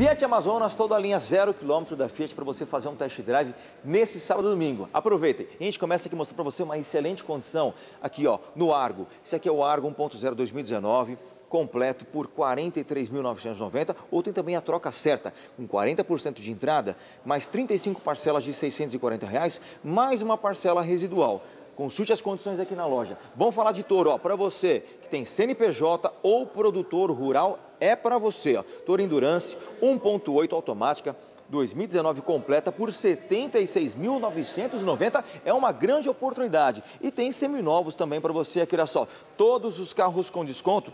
Fiat Amazonas, toda a linha zero quilômetro da Fiat para você fazer um test drive nesse sábado e domingo. Aproveitem. A gente começa aqui mostrando para você uma excelente condição aqui, ó, no Argo. Esse aqui é o Argo 1.0 2019 completo por R$ 43.990 ou tem também a troca certa, com 40% de entrada, mais 35 parcelas de 640 reais, mais uma parcela residual. Consulte as condições aqui na loja. Vamos falar de touro, ó, para você que tem CNPJ ou produtor rural, é para você, ó. Toro Endurance 1.8 automática, 2019 completa por R$ 76.990 é uma grande oportunidade. E tem seminovos também para você aqui, olha só. Todos os carros com desconto.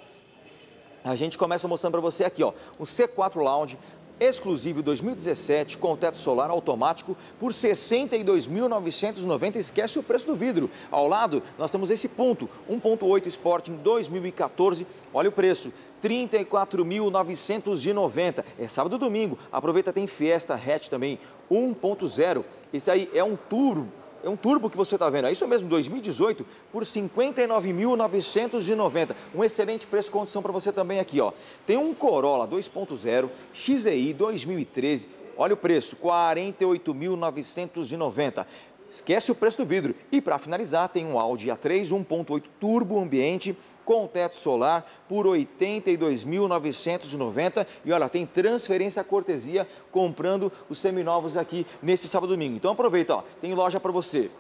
A gente começa mostrando para você aqui, ó, um C4 Lounge exclusivo 2017 com teto solar automático por R$ 62.990. Esquece o preço do vidro. Ao lado, nós temos esse ponto, 1.8 Sporting 2014. Olha o preço, R$ 34.990. É sábado e domingo. Aproveita, tem Fiesta Hatch também, 1.0. Esse aí é um turbo é um turbo que você está vendo. É isso mesmo, 2018 por R$ 59.990. Um excelente preço condição para você também aqui, ó. Tem um Corolla 2.0 XEI 2013. Olha o preço, R$ 48.990. Esquece o preço do vidro. E para finalizar, tem um Audi A3 1.8 turbo ambiente com teto solar por R$ 82.990. E olha, tem transferência cortesia comprando os seminovos aqui nesse sábado domingo. Então aproveita, ó, tem loja para você.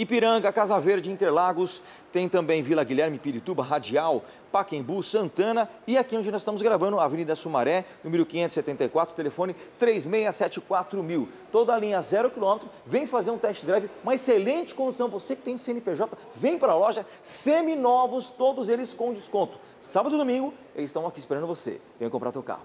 Ipiranga, Casa Verde, Interlagos, tem também Vila Guilherme, Pirituba, Radial, Paquembu, Santana e aqui onde nós estamos gravando, Avenida Sumaré, número 574, telefone 3674 Toda a linha zero quilômetro, vem fazer um test drive, uma excelente condição. Você que tem CNPJ, vem para a loja, seminovos, todos eles com desconto. Sábado e domingo, eles estão aqui esperando você. Vem comprar teu carro.